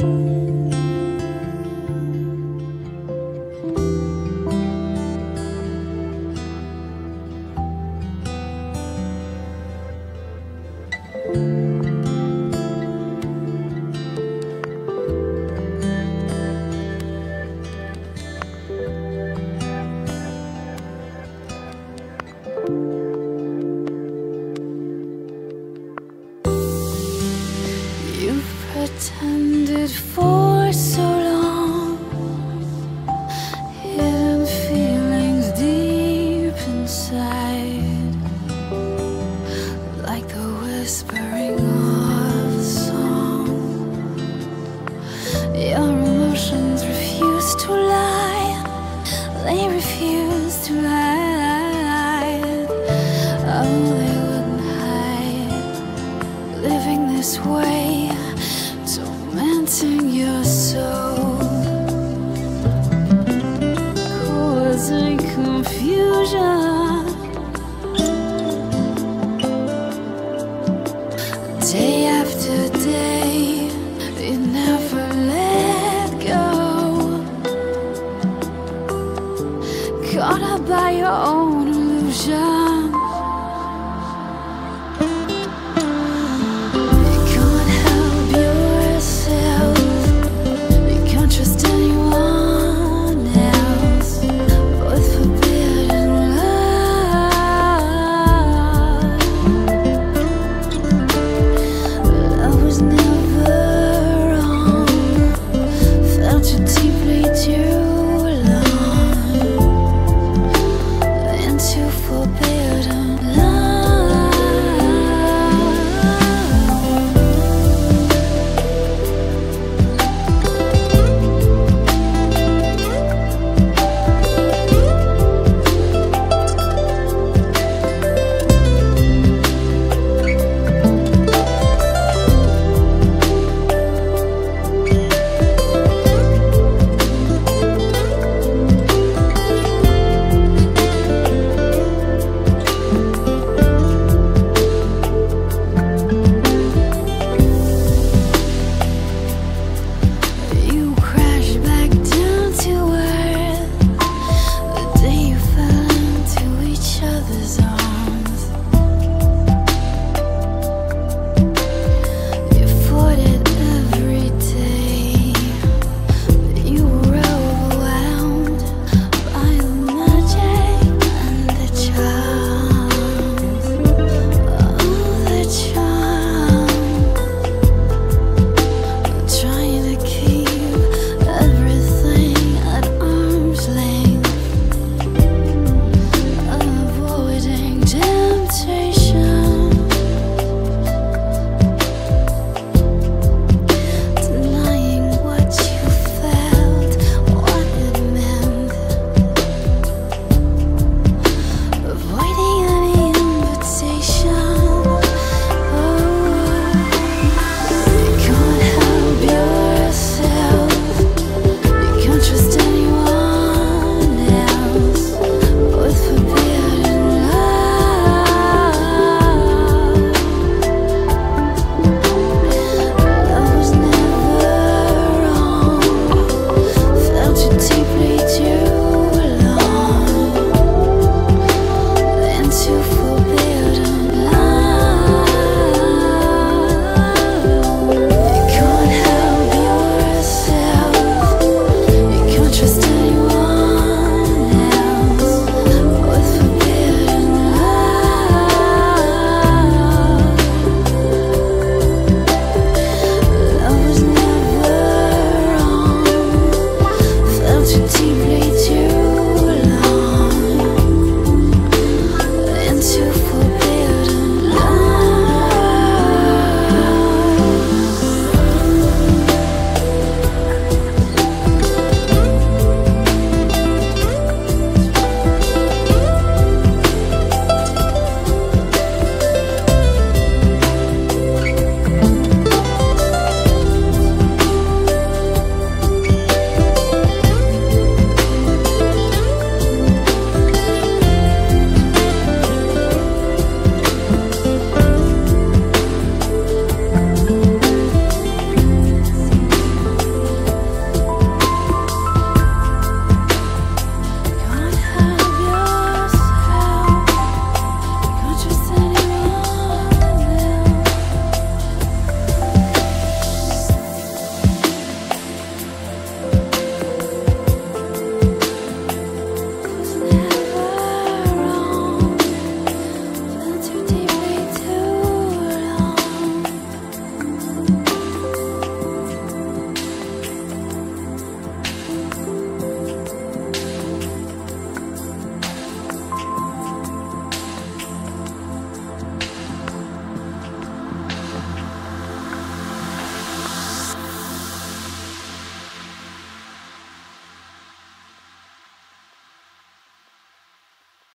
You've pretended for so long, hidden feelings deep inside, like the whispering of a song. Your emotions refuse to lie, they refuse to hide. Oh, they wouldn't hide living this way,